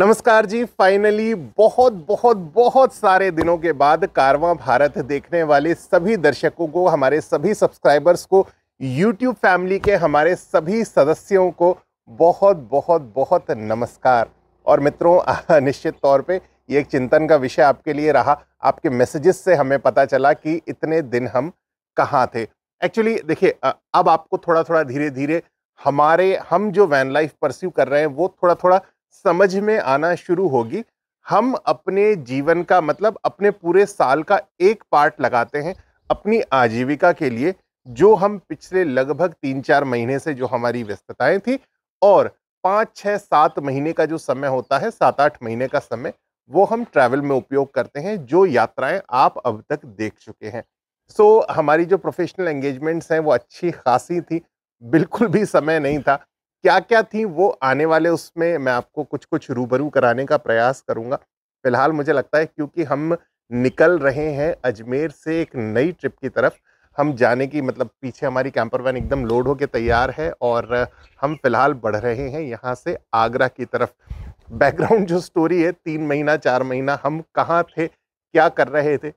नमस्कार जी फाइनली बहुत बहुत बहुत सारे दिनों के बाद कारवां भारत देखने वाले सभी दर्शकों को, हमारे सभी सब्सक्राइबर्स को यूट्यूब फैमिली के हमारे सभी सदस्यों को बहुत बहुत बहुत नमस्कार। और मित्रों, निश्चित तौर पे ये एक चिंतन का विषय आपके लिए रहा। आपके मैसेजेस से हमें पता चला कि इतने दिन हम कहाँ थे। एक्चुअली देखिए अब आपको थोड़ा थोड़ा धीरे धीरे हमारे, हम जो वैन लाइफ परस्यू कर रहे हैं, वो थोड़ा थोड़ा समझ में आना शुरू होगी। हम अपने जीवन का मतलब अपने पूरे साल का एक पार्ट लगाते हैं अपनी आजीविका के लिए जो हम पिछले लगभग तीन चार महीने से जो हमारी व्यस्तताएँ थी और पाँच छः सात महीने का जो समय होता है सात आठ महीने का समय वो हम ट्रैवल में उपयोग करते हैं जो यात्राएँ आप अब तक देख चुके हैं। सो so, हमारी जो प्रोफेशनल एंगेजमेंट्स हैं वो अच्छी खासी थी बिल्कुल भी समय नहीं था। क्या क्या थी वो आने वाले उसमें मैं आपको कुछ कुछ रूबरू कराने का प्रयास करूँगा। फ़िलहाल मुझे लगता है क्योंकि हम निकल रहे हैं अजमेर से एक नई ट्रिप की तरफ़। हम जाने की मतलब पीछे हमारी कैंपर वैन एकदम लोड होके तैयार है और हम फ़िलहाल बढ़ रहे हैं यहाँ से आगरा की तरफ़। बैकग्राउंड जो स्टोरी है, तीन महीना, चार महीना, हम कहाँ थे, क्या कर रहे थे,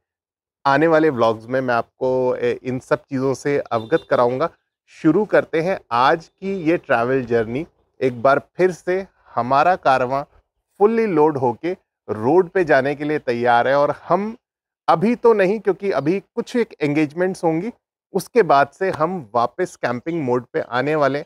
आने वाले व्लॉग्स में मैं आपको इन सब चीज़ों से अवगत कराऊँगा। शुरू करते हैं आज की ये ट्रैवल जर्नी एक बार फिर से हमारा कारवां फुल्ली लोड होके रोड पे जाने के लिए तैयार है और हम अभी तो नहीं, क्योंकि अभी कुछ एक एंगेजमेंट्स होंगी। उसके बाद से हम वापस कैंपिंग मोड पे आने वाले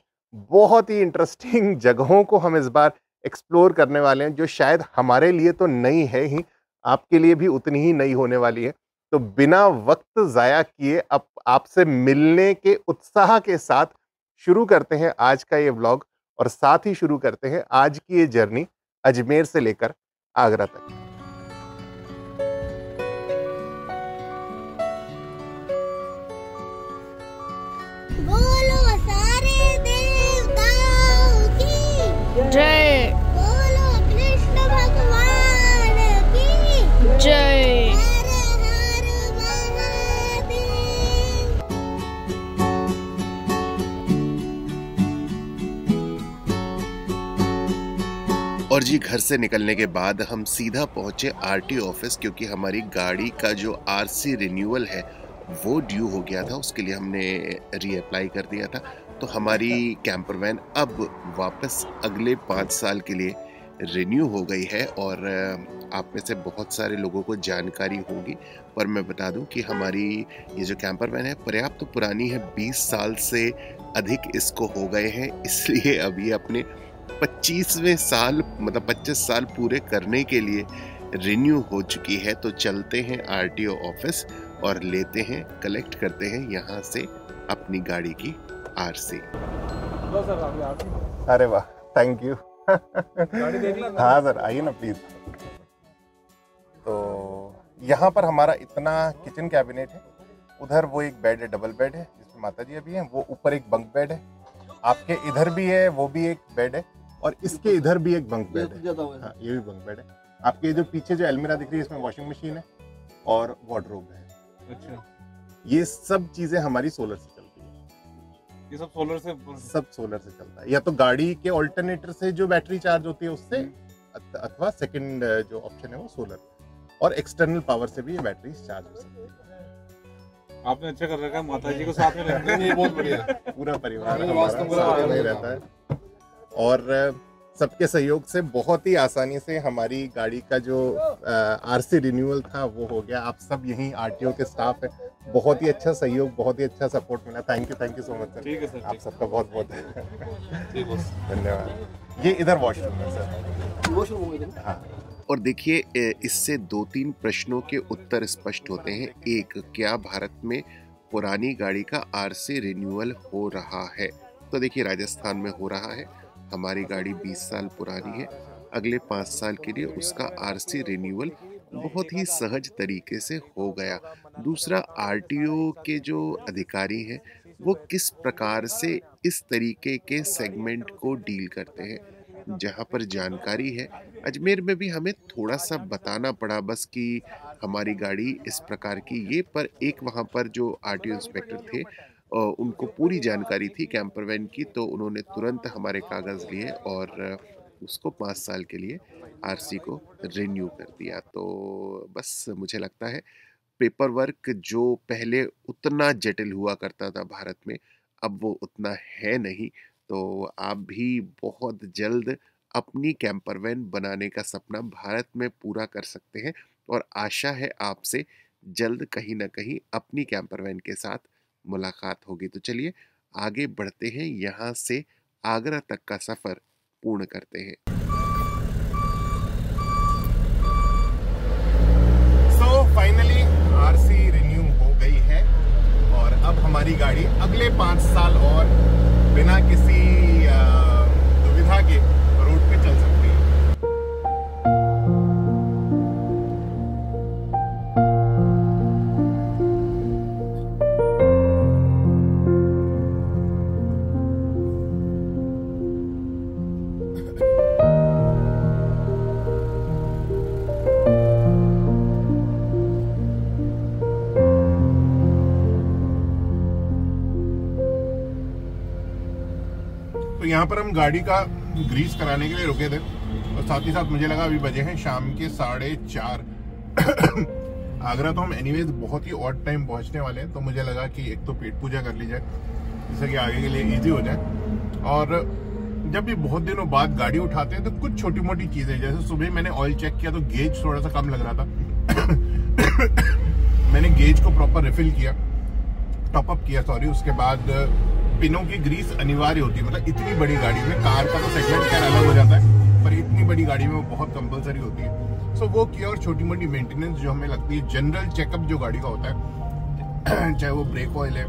बहुत ही इंटरेस्टिंग जगहों को हम इस बार एक्सप्लोर करने वाले हैं, जो शायद हमारे लिए तो नई है ही, आपके लिए भी उतनी ही नई होने वाली है। तो बिना वक्त ज़ाया किए अब आपसे मिलने के उत्साह के साथ शुरू करते हैं आज का ये व्लॉग और साथ ही शुरू करते हैं आज की ये जर्नी अजमेर से लेकर आगरा तक। और जी घर से निकलने के बाद हम सीधा पहुँचे आरटी ऑफ़िस, क्योंकि हमारी गाड़ी का जो आरसी रिन्यूअल है, वो ड्यू हो गया था। उसके लिए हमने रीअप्लाई कर दिया था। तो हमारी कैंपर वैन अब वापस अगले पाँच साल के लिए रिन्यू हो गई है और आप में से बहुत सारे लोगों को जानकारी होगी। पर मैं बता दूँ कि हमारी ये जो कैंपर वैन है, पर्याप्त तो पुरानी है 20 साल से अधिक इसको हो गए हैं। इसलिए ये अपने 25वें साल मतलब 25 साल पूरे करने के लिए रिन्यू हो चुकी है तो चलते हैं आरटीओ ऑफ़िस और लेते हैं कलेक्ट करते हैं यहाँ से अपनी गाड़ी की आरसी अरे वाह थैंक यू हाँ सर आइए ना प्लीज़ तो यहाँ पर हमारा इतना किचन कैबिनेट है उधर वो एक बेड है डबल बेड है जिसमें माता जी अभी हैं वो ऊपर एक बंक बेड है आपके इधर भी है वो भी एक बेड है। और इसके इधर भी एक बंक बेड है। हाँ। ये भी बंक बेड है। आपके जो पीछे जो अलमीरा दिख रही है इसमें वॉशिंग मशीन है और वार्डरोब है। अच्छा। ये सब चीज़ें हमारी सोलर से चलती है। ये सब सोलर से? सब सोलर से चलता है। या तो गाड़ी के ऑल्टरनेटर से जो बैटरी चार्ज होती है उससे अथवा सेकंड जो ऑप्शन है वो सोलर और एक्सटर्नल पावर से भी ये बैटरी चार्ज हो सकती है। आपने अच्छा कर रखा है माता जी को साथ में रखते हैं। ये बहुत बढ़िया पूरा परिवार हमारा वास्तव में साथ में रहता है। और सबके सहयोग से बहुत ही आसानी से हमारी गाड़ी का जो आरसी रिन्यूअल था वो हो गया। आप सब यहीं आरटीओ के स्टाफ है। बहुत ही अच्छा सहयोग बहुत ही अच्छा सपोर्ट मिला। Thank you thank you so much sir sir आप सबका बहुत बहुत धन्यवाद। ये इधर वॉशरूम है सर हाँ और देखिए इससे दो तीन प्रश्नों के उत्तर स्पष्ट होते हैं। एक क्या भारत में पुरानी गाड़ी का आरसी रिन्यूअल हो रहा है? तो देखिए राजस्थान में हो रहा है। हमारी गाड़ी 20 साल पुरानी है। अगले पाँच साल के लिए उसका आरसी रिन्यूअल बहुत ही सहज तरीके से हो गया। दूसरा आरटीओ के जो अधिकारी हैं, वो किस प्रकार से इस तरीके के सेगमेंट को डील करते हैं, जहाँ पर जानकारी है? अजमेर में भी हमें थोड़ा सा बताना पड़ा बस कि हमारी गाड़ी इस प्रकार की, ये पर एक वहाँ पर जो आरटीओ इंस्पेक्टर थे उनको पूरी जानकारी थी कैंपर वैन की तो उन्होंने तुरंत हमारे कागज़ लिए और उसको पाँच साल के लिए आरसी को रिन्यू कर दिया। तो बस मुझे लगता है, पेपर वर्क जो पहले उतना जटिल हुआ करता था भारत में, अब वो उतना है नहीं। तो आप भी बहुत जल्द अपनी कैंपर वैन बनाने का सपना भारत में पूरा कर सकते हैं और आशा है आपसे जल्द कहीं ना कहीं अपनी कैंपर वैन के साथ मुलाकात होगी। तो चलिए, आगे बढ़ते हैं। यहाँ से आगरा तक का सफ़र पूर्ण करते हैं। सो फाइनली आरसी रिन्यू हो गई है और अब हमारी गाड़ी अगले पाँच साल और बिना किसी दुविधा के पर हम गाड़ी का ग्रीस कराने के लिए रुके थे। और साथ ही साथ मुझे लगा अभी बजे हैं, शाम के साढ़े चार। आगरा तो हम एनीवेज बहुत ही ऑड टाइम पहुँचने वाले हैं तो मुझे लगा कि एक तो पेट पूजा कर ली जाए, जिससे कि आगे के लिए इजी हो जाए। और जब भी बहुत दिनों बाद गाड़ी उठाते हैं तो कुछ छोटी मोटी चीज़ें, जैसे सुबह मैंने ऑयल चेक किया तो गेज थोड़ा सा कम लग रहा था। मैंने गेज को प्रॉपर रिफिल किया टॉप अप किया सॉरी उसके बाद पिनों की ग्रीस अनिवार्य होती है। मतलब इतनी बड़ी गाड़ी में कार का तो सेगमेंट खैर अलग हो जाता है, पर इतनी बड़ी गाड़ी में वो बहुत कंपलसरी होती है। सो वो किया और छोटी मोटी मेंटेनेंस जो हमें लगती है जनरल चेकअप जो गाड़ी का होता है, चाहे वो ब्रेक ऑयल है,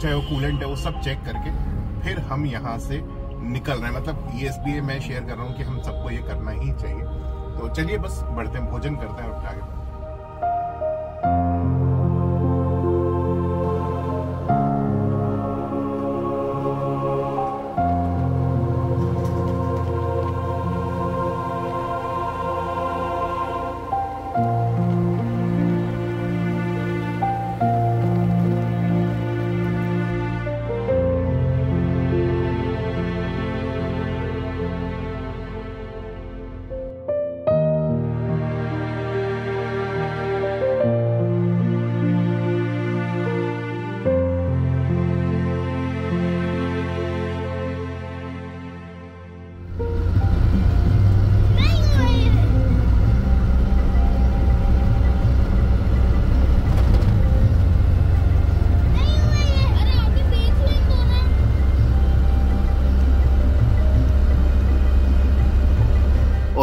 चाहे वो कूलेंट है, वो सब चेक करके फिर हम यहाँ से निकल रहे हैं। मतलब ये मैं शेयर कर रहा हूँ कि हम सबको ये करना ही चाहिए। तो चलिए बस बढ़ते हैं, भोजन करते हैं और आगे।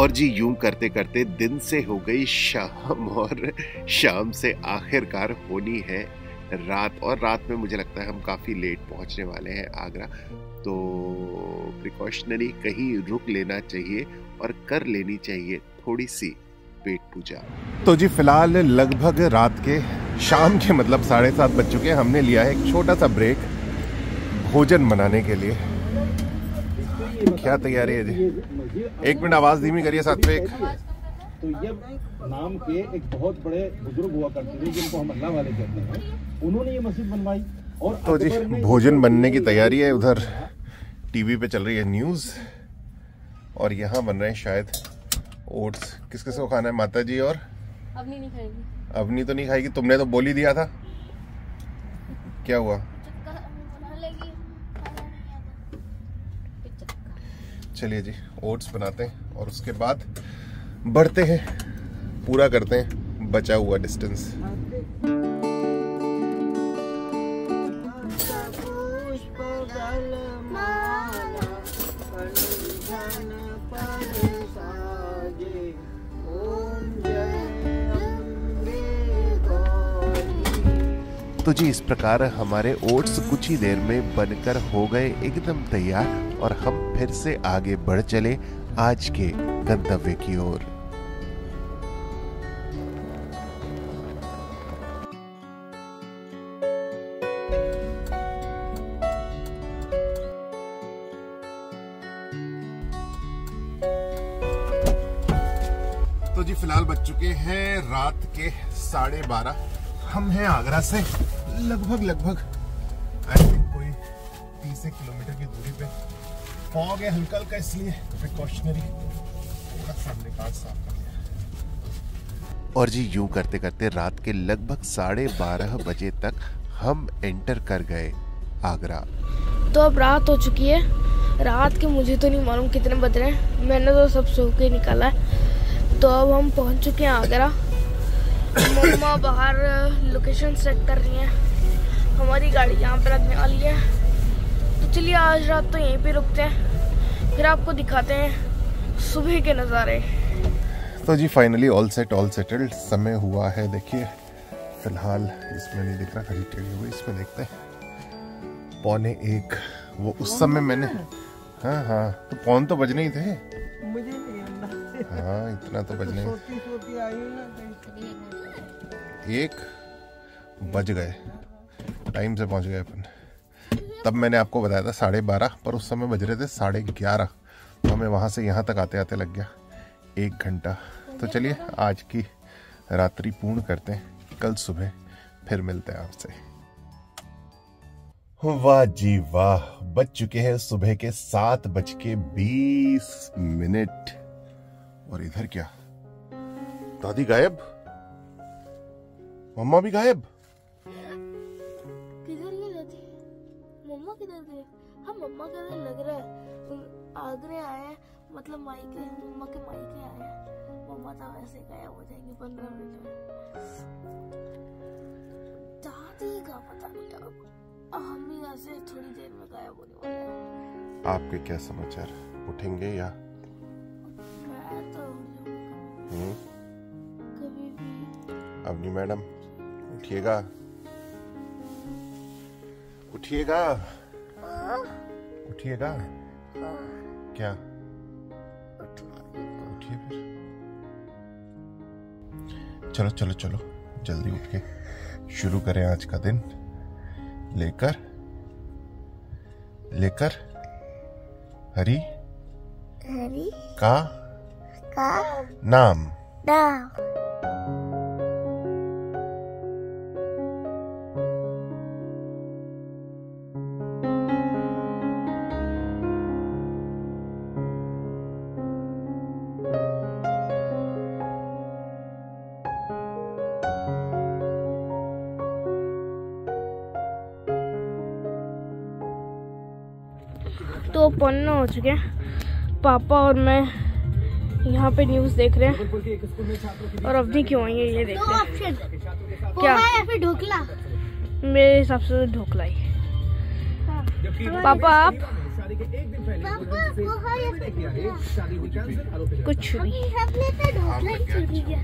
और जी यूँ करते करते दिन से हो गई शाम और शाम से आखिरकार होनी है रात और रात में मुझे लगता है हम काफ़ी लेट पहुँचने वाले हैं आगरा। तो प्रिकॉशनरी कहीं रुक लेना चाहिए और कर लेनी चाहिए थोड़ी सी पेट पूजा। तो जी फ़िलहाल लगभग रात के, शाम के मतलब साढ़े सात बज चुके हैं। हमने लिया है एक छोटा सा ब्रेक भोजन बनाने के लिए। क्या तैयारी है जी? एक मिनट आवाज़ धीमी करिए साथ में एक। तो ये नाम के एक बहुत बड़े बुज़ुर्ग हुआ करते थे जिनको हम अल्लाह वाले कहते हैं। उन्होंने ये मस्जिद बनवाई और तो जी भोजन बनने की तैयारी है उधर। टीवी पे चल रही है न्यूज़। और यहाँ बन रहे हैं शायद ओट्स। किस किस को खाना है? माता जी और? अब नहीं खाएगी। अवनी तो नहीं खाएगी तुमने तो बोली दिया था। क्या हुआ चक्का बना लेगी खाना नहीं आता चलिए जी ओट्स बनाते हैं और उसके बाद बढ़ते हैं, पूरा करते हैं, बचा हुआ डिस्टेंस तो जी, इस प्रकार हमारे ओट्स कुछ ही देर में बनकर हो गए, एकदम तैयार। और हम फिर से आगे बढ़ चले आज के गंतव्य की ओर। तो जी, फ़िलहाल बज चुके हैं रात के साढ़े बारह। हम हैं आगरा से लगभग लगभग आई थिंक कोई तीस किलोमीटर की दूरी पे। फॉग है हल्का हल्का इसलिए प्रिकॉशनरी सामने कार साफ़ कर और जी यूँ करते करते रात के लगभग साढ़े बारह बजे तक हम एंटर कर गए आगरा। तो अब रात हो चुकी है। रात के मुझे तो नहीं मालूम कितने बज रहे हैं। मैंने तो सब सो के निकाला है। तो अब हम पहुँच चुके हैं आगरा। मम्मा बाहर लोकेशन सेट कर रही हैं। हमारी गाड़ी यहाँ पर रखने वाली है। तो चलिए आज रात तो यहीं पे रुकते हैं। फिर आपको दिखाते हैं सुबह के नज़ारे। तो जी finally all set all settled समय हुआ है देखिए। फ़िलहाल इसमें नहीं दिख रहा घड़ी टेढ़ी हुई इसमें देखते हैं। पौने एक वो उस समय मैंने हाँ हाँ तो पौन तो बजने ही थे। मुझे नहीं हाँ इतना तो बजने ही हूँ ना एक बज गए। टाइम से पहुँच गए अपन। तब मैंने आपको बताया था साढ़े बारह, पर उस समय बज रहे थे साढ़े ग्यारह। तो हमें वहाँ से यहाँ तक आते आते लग गया। एक घंटा। तो चलिए, आज की रात्रि पूर्ण करते हैं। कल सुबह फिर मिलते हैं आपसे। वाह जी वाह, बज चुके हैं सुबह के सात बज के बीस मिनट। और इधर क्या? दादी गायब? मम्मा भी गायब? किधर गए हम मम्मा का लग रहा है। आगरे आए हैं, मतलब मायके मम्मा के मायके आए हैं। मम्मा तो वैसे गायब हो जाएँगी पंद्रह मिनट में। दादी का पता नहीं हम यहाँ से थोड़ी देर में गायब होने वाले हैं। आपके क्या समाचार? उठेंगे या? मैं तो हम्म, कभी भी। अवनी मैडम उठिएगा। उठिएगा। उठिएगा क्या? उठिए फिर। चलो चलो चलो जल्दी उठ के शुरू करें आज का दिन। लेकर लेकर हरी हरी का का नाम। डा हो चुके हैं। पापा और मैं यहाँ पे न्यूज़ देख रहे हैं। और अवधि क्यों आई है? ये देख रहे हैं। क्या? या फिर ढोकला? मेरे हिसाब से तो ढोकला ही पापा आप? पापा ढोकला? कुछ ही गया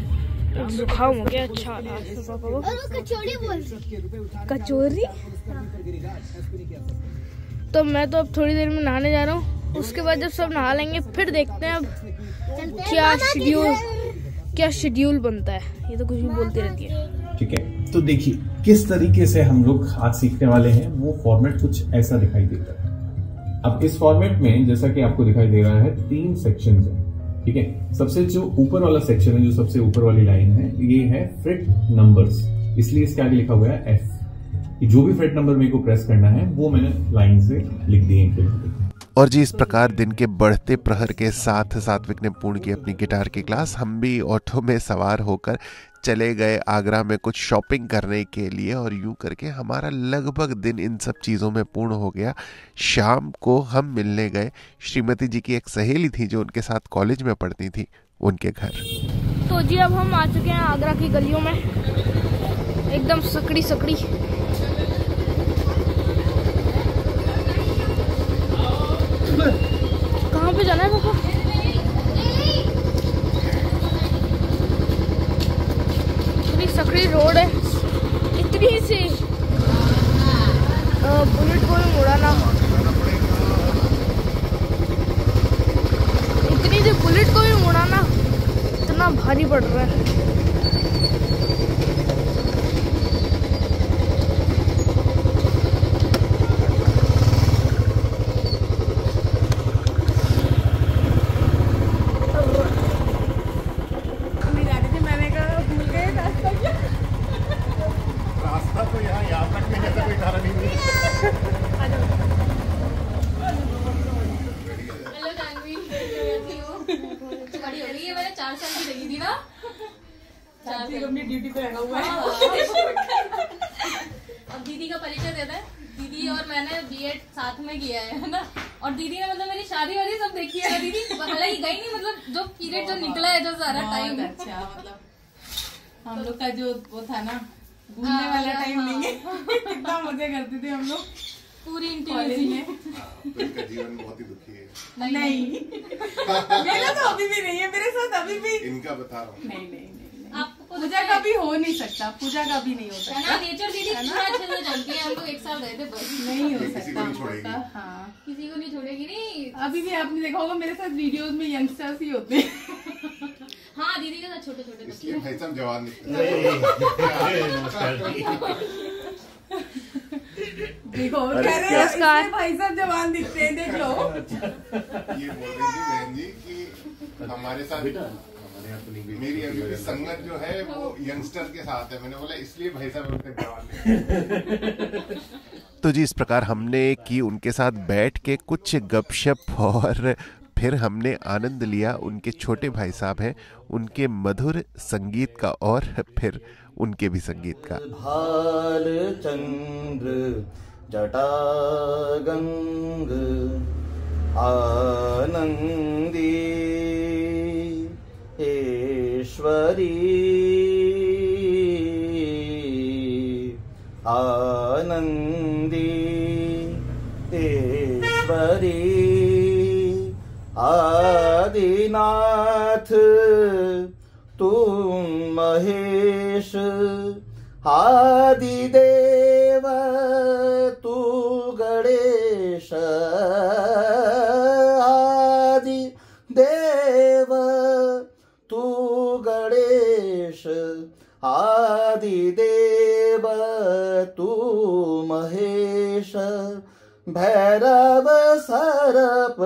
जुकाम हो गया अच्छा तो पापा को। और वो कचौड़ी बोल रही कचौरी तो मैं तो अब थोड़ी देर में नहाने जा रहा हूँ। उसके बाद जब सब नहा लेंगे, फिर देखते हैं अब क्या शेड्यूल क्या शेड्यूल बनता है। ये तो कुछ भी बोलती रहती है। ठीक है तो देखिए, किस तरीके से हम लोग आज सीखने वाले हैं, वो फॉर्मेट कुछ ऐसा दिखाई देता है। अब इस फॉर्मेट में, जैसा कि आपको दिखाई दे रहा है, तीन सेक्शन है, ठीक है? सबसे जो ऊपर वाला सेक्शन है, जो सबसे ऊपर वाली लाइन है, ये है फ्रेट नंबर्स इसलिए इसके आगे लिखा हुआ है एफ़ जो भी फ्रेट नंबर मेरे को प्रेस करना है, वो मैंने लाइन से लिख दिए इनके और जी, इस प्रकार दिन के बढ़ते प्रहर के साथ सात्विक ने पूर्ण की अपनी गिटार की क्लास हम भी ऑटो में सवार होकर चले गए आगरा में कुछ शॉपिंग करने के लिए और यूँ करके हमारा लगभग दिन इन सब चीज़ों में पूर्ण हो गया। शाम को हम मिलने गए। श्रीमती जी की एक सहेली थी जो उनके साथ कॉलेज में पढ़ती थी, उनके घर। तो जी, अब हम आ चुके हैं आगरा की गलियों में। एकदम सकड़ी सकड़ी कहाँ पे जाना है पापा इतनी सकड़ी रोड है। इतनी सी। बुलेट को भी मुड़ाना इतनी सी बुलेट को भी मुड़ाना इतना भारी पड़ रहा है रास्ता तो यहाँ याद रखने जैसा कोई धारा नहीं चार साल की लगी थी ना चार साल अपनी ड्यूटी पे लगा हुआ है हाँ। अब दीदी का परिचय देता है दीदी और मैंने बीएड साथ में किया है है ना और दीदी ने मतलब मेरी शादी वादी सब देखी है ना दीदी हालाँकि गई नहीं मतलब जो पीरियड जो निकला है जो सारा टाइम अच्छा मतलब हम लोग का जो वो था ना घूमने वाला टाइम नहीं है। कितना मज़े करते थे हम लोग। पूरी इंटीमेसी में। इनका जीवन बहुत ही दुखी है। नहीं। मेरा तो अभी भी नहीं है मेरे साथ अभी भी इनका बता रहा हूँ। नहीं नहीं। पूजा का भी हो नहीं सकता पूजा का भी नहीं हो है सकता नेचर दीदी पूरा अच्छे से जानती है हम लोग एक साल गए थे बस। नहीं हो सकता। का हाँ। किसी को नहीं छोड़ेगी नहीं। अभी भी आपने देखा होगा मेरे साथ वीडियोस में यंगस्टर्स ही होते हैं। हाँ दीदी के साथ छोटे छोटे इसलिए भाई साहब जवान देखो कह रहे हैं भाई साहब जवान दिखते हैं देख लो। ये बोल रही थी बहन जी कि हमारे साथ मेरी अभी भी संगत जो है वो यंगस्टर के साथ है। मैंने बोला इसलिए भाई साहब तो जी इस प्रकार हमने की उनके साथ बैठ के कुछ गपशप और फिर हमने आनंद लिया। उनके छोटे भाई साहब हैं उनके मधुर संगीत का और फिर उनके भी संगीत का। भाल चंद्र जटागंग आनंदी। ईश्वरी। आनंदी ईश्वरी। आदिनाथ तुम महेश आदिदेव भैरव सरप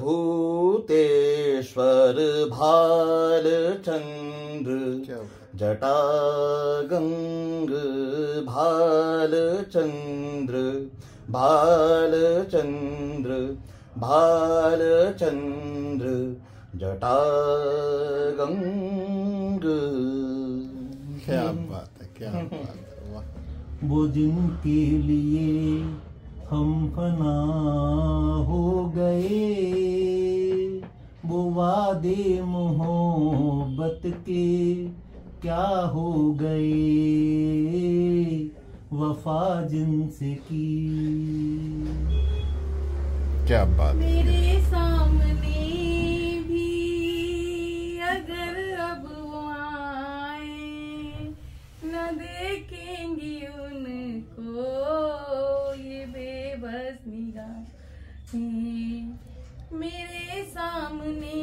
भूतेश्वर भालचंद्र जटागंग भालचंद्र भालचंद्र भालचंद्र जटागंग क्या बात है क्या बात है वाह। वो जिनके लिए हम फना हो गए। वो वादे मोहब्बत के क्या हो गए? वफा जिनसे की। क्या बात मेरे सामने मेरे सामने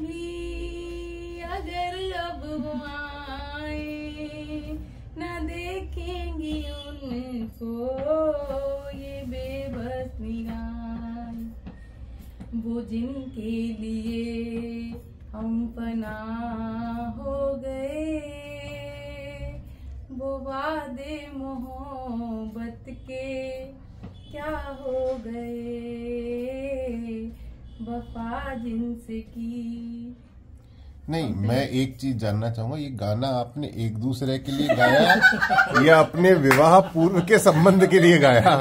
भी अगर अब वो आए, न देखेंगी उनको ये बेबस निगाहें वो जिनके लिए हम पना हो गए, वो वादे मोहब्बत के क्या हो गए? वफा जिनसे की? नहीं मैं एक चीज़ जानना चाहूँगा ये गाना आपने एक दूसरे के लिए गाया या अपने विवाह पूर्व के संबंध के लिए गाया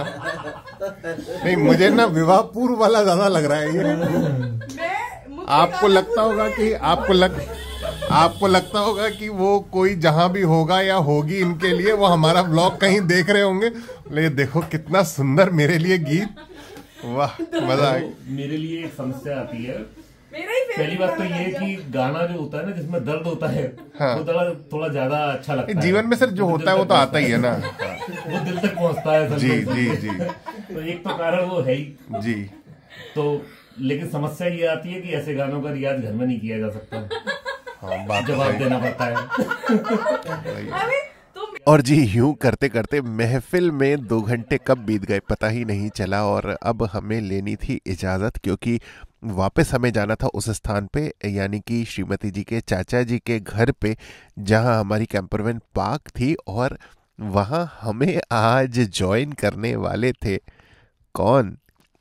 नहीं मुझे ना विवाह पूर्व वाला ज़्यादा लग रहा है ये। आपको लगता होगा कि आपको लग आपको लगता होगा कि वो कोई जहाँ भी होगा या होगी इनके लिए वो हमारा ब्लॉग कहीं देख रहे होंगे। लेकिन देखो कितना सुंदर मेरे लिए गीत। वाह मज़ा आ मेरे लिए एक समस्या आती है। ही पहली बात तो ये कि गाना जो होता है ना जिसमें दर्द होता है हाँ। वो थोड़ा थोड़ा ज़्यादा अच्छा लगता है। जीवन में सर जो वो होता है वो तो आता ही है ना। वो दिल तक पहुँचता है सर जी जी जी। तो एक तो कारण वो है ही। जी। तो लेकिन समस्या ये आती है कि ऐसे गानों का रियाज घर में नहीं किया जा सकता। हाँ तो जवाब देना पड़ता है। और जी, यूँ करते करते महफिल में दो घंटे कब बीत गए पता ही नहीं चला और अब हमें लेनी थी इजाज़त क्योंकि वापस हमें जाना था उस स्थान पे, यानी कि श्रीमती जी के चाचा जी के घर पे, जहाँ हमारी कैंपरवैन पार्क थी और वहाँ हमें आज ज्वाइन करने वाले थे। कौन?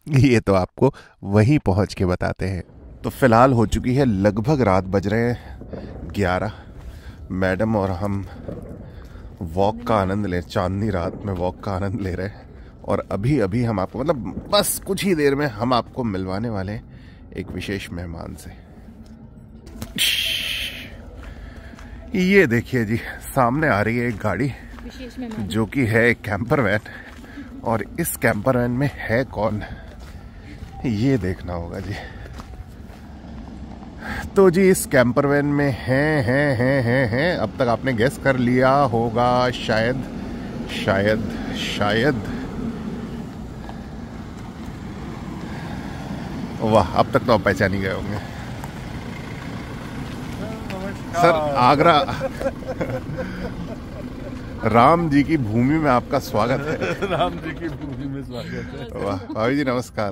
ये तो आपको वहीं पहुँच के बताते हैं। तो फ़िलहाल हो चुकी है, लगभग रात बज रहे हैं, ग्यारह। मैडम और हम वॉक का आनंद ले चांदनी रात में वॉक का आनंद ले रहे हैं। और अभी अभी हम आपको मतलब बस कुछ ही देर में हम आपको मिलवाने वाले हैं एक विशेष मेहमान से। ये देखिए जी सामने आ रही है एक गाड़ी जो कि है एक कैंपर वैन और इस कैंपर वैन में है कौन? ये देखना होगा जी। तो जी इस कैंपर वैन में हैं हैं हैं हैं हैं। अब तक आपने गेस कर लिया होगा शायद शायद शायद। वाह अब तक तो आप पहचान ही गए होंगे। सर आगरा। राम जी की भूमि में आपका स्वागत है। राम जी की भूमि में स्वागत है। वाह भाभी जी नमस्कार।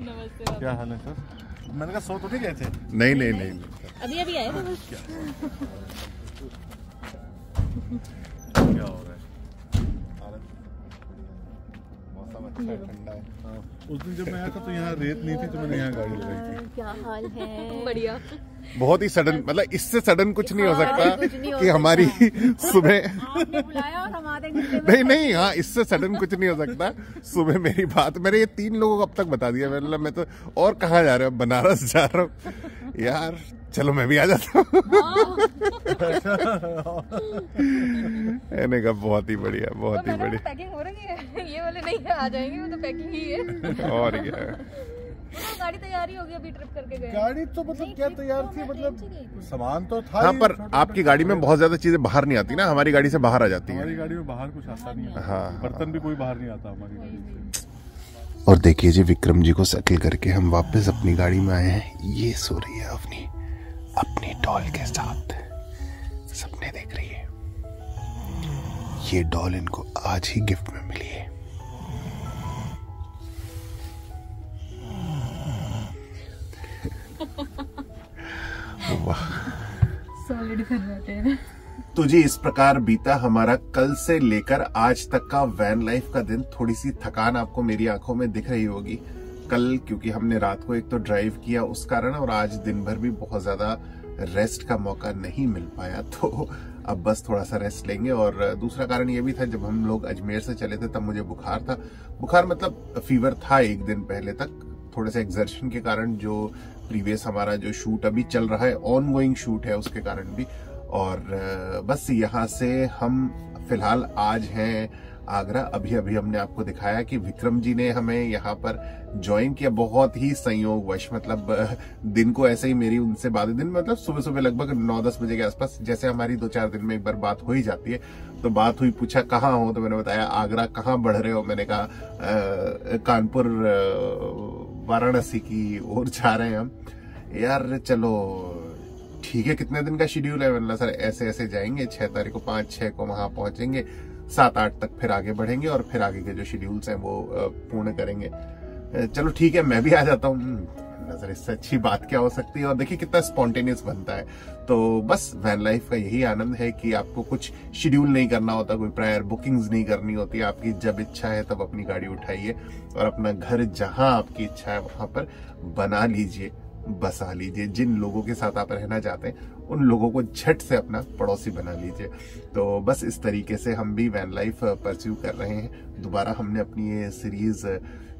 क्या हाल है सर? मैंने कहा सो तो नहीं गए थे? नहीं नहीं नहीं नहीं। अभी अभी आए थे। बस क्या हो रहा है? मौसम अच्छा ठंडा है। हाँ, उस दिन जब मैं आया था तो यहाँ रेत नहीं थी तो मैंने यहाँ गाड़ी लगाई थी। क्या हाल है? बढ़िया। बहुत ही सडन मतलब इससे सडन कुछ नहीं हो हाँ, सकता हो कि हमारी सुबह घंटे में नहीं नहीं हाँ इससे सडन कुछ नहीं हो सकता। सुबह मेरी बात मैंने ये तीन लोगों को अब तक बता दिया। मतलब मैं तो और कहाँ जा रहे हो? बनारस जा रहा हूँ। यार चलो मैं भी आ जाता हूँ। मैंने कहा बहुत ही बढ़िया बहुत ही बढ़िया। पैकिंग हो रही है? ये वाले नहीं आ जाएँगे वो तो पैकिंग ही है। और क्या। तो गाड़ी तैयारी होगी अभी ट्रिप करके गए। गाड़ी तो मतलब क्या तैयार थी मतलब सामान तो था हाँ पर आपकी गाड़ी में बहुत ज़्यादा चीज़ें बाहर नहीं आती ना हमारी गाड़ी से बाहर आ जाती है। हमारी गाड़ी में बाहर कुछ आता नहीं है। हाँ, बर्तन भी कोई बाहर नहीं आता हमारी गाड़ी से। और देखिए जी विक्रम जी को सेटल करके हम वापस अपनी गाड़ी में आए हैं। ये सो रही है अपनी अपनी डॉल के साथ सपने देख रही है। ये डॉल इनको आज ही गिफ्ट में मिली है। सॉलिड कर रहे थे तो जी इस प्रकार बीता हमारा कल से लेकर आज तक का वैन लाइफ का दिन थोड़ी सी थकान आपको मेरी आँखों में दिख रही होगी। कल क्योंकि हमने रात को एक तो ड्राइव किया उस कारण और आज दिन भर भी बहुत ज़्यादा रेस्ट का मौका नहीं मिल पाया। तो अब बस थोड़ा सा रेस्ट लेंगे और दूसरा कारण ये भी था जब हम लोग अजमेर से चले थे तब मुझे बुखार था। बुखार मतलब फीवर था एक दिन पहले तक। थोड़े से एक्सर्शन के कारण जो प्रीवियस हमारा जो शूट अभी चल रहा है ऑन गोइंग शूट है उसके कारण भी। और बस यहाँ से हम फ़िलहाल आज हैं आगरा। अभी अभी हमने आपको दिखाया कि विक्रम जी ने हमें यहाँ पर ज्वाइन किया। बहुत ही संयोगवश मतलब दिन को ऐसे ही मेरी उनसे बात। दिन मतलब सुबह सुबह लगभग नौ दस बजे के आसपास, जैसे हमारी दो चार दिन में एक बार बात हो ही जाती है। तो बात हुई, पूछा, कहाँ हो? तो मैंने बताया, आगरा, कहाँ बढ़ रहे हो? मैंने कहा कानपुर वाराणसी की ओर जा रहे हैं हम। यार, चलो, ठीक है, कितने दिन का शेड्यूल है? मतलब सर, ऐसे ऐसे जाएँगे, छह तारीख को पाँच, छह को वहाँ पहुँचेंगे, सात, आठ तक फिर आगे बढ़ेंगे और फिर आगे के जो शेड्यूल्स हैं वो पूर्ण करेंगे। चलो ठीक है मैं भी आ जाता हूँ। हम्म, नज़र इससे अच्छी बात क्या हो सकती है? और देखिए कितना स्पॉन्टेनियस बनता है। तो बस वैन लाइफ का यही आनंद है कि आपको कुछ शेड्यूल नहीं करना होता कोई प्रायर बुकिंग्स नहीं करनी होती। आपकी जब इच्छा है तब अपनी गाड़ी उठाइए और अपना घर जहाँ आपकी इच्छा है वहाँ पर बना लीजिए बसा लीजिए। जिन लोगों के साथ आप रहना चाहते हैं उन लोगों को झट से अपना पड़ोसी बना लीजिए। तो बस इस तरीके से हम भी वैन लाइफ परस्यू कर रहे हैं। दोबारा हमने अपनी ये सीरीज़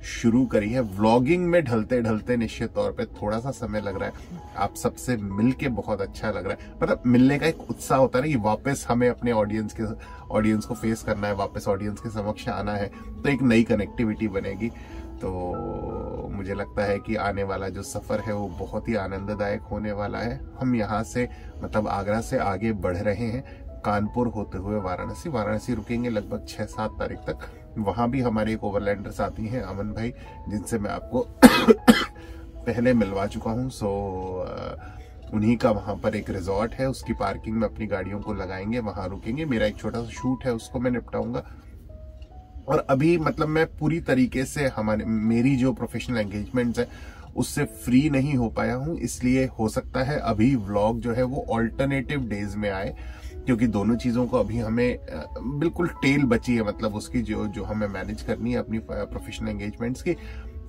शुरू करी है। व्लॉगिंग में ढलते ढलते निश्चित तौर पे थोड़ा सा समय लग रहा है। आप सबसे मिलके बहुत अच्छा लग रहा है। मतलब मिलने का एक उत्साह होता है ना कि वापस हमें अपने ऑडियंस के ऑडियंस को फेस करना है, वापस ऑडियंस के समक्ष आना है तो एक नई कनेक्टिविटी बनेगी। तो मुझे लगता है कि आने वाला जो सफ़र है वो बहुत ही आनंददायक होने वाला है। हम यहाँ से मतलब आगरा से आगे बढ़ रहे हैं, कानपुर होते हुए वाराणसी। वाराणसी रुकेंगे लगभग छह सात तारीख तक। वहाँ भी हमारे एक ओवरलैंडर साथी हैं, अमन भाई, जिनसे मैं आपको पहले मिलवा चुका हूँ। सो उन्हीं का वहाँ पर एक रिजॉर्ट है, उसकी पार्किंग में अपनी गाड़ियों को लगाएँगे, वहाँ रुकेंगे। मेरा एक छोटा सा शूट है, उसको मैं निपटाऊँगा। और अभी मतलब मैं पूरी तरीके से हमारे, मेरी जो प्रोफेशनल एंगेजमेंट्स है, उससे फ्री नहीं हो पाया हूँ, इसलिए हो सकता है अभी व्लॉग जो है वो ऑल्टरनेटिव डेज़ में आए। क्योंकि दोनों चीज़ों को अभी हमें बिल्कुल टेल बची है मतलब उसकी जो जो हमें मैनेज करनी है अपनी प्रोफेशनल एंगेजमेंट्स की।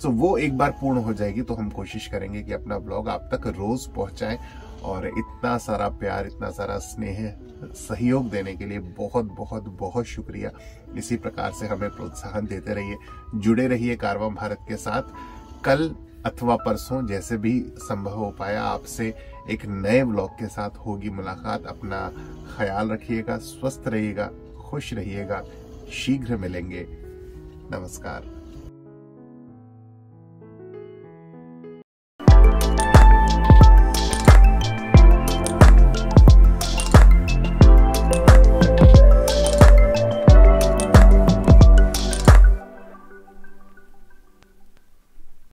सो वो एक बार पूर्ण हो जाएगी तो हम कोशिश करेंगे कि अपना ब्लॉग आप तक रोज पहुंचाएँ और इतना सारा प्यार, इतना सारा स्नेह, सहयोग देने के लिए बहुत बहुत बहुत शुक्रिया। इसी प्रकार से हमें प्रोत्साहन देते रहिए। जुड़े रहिए कारवा भारत के साथ। कल अथवा परसों जैसे भी संभव हो पाया, आपसे एक नए ब्लॉग के साथ होगी मुलाकात। अपना ख्याल रखिएगा, स्वस्थ रहिएगा, खुश रहिएगा। शीघ्र मिलेंगे। नमस्कार।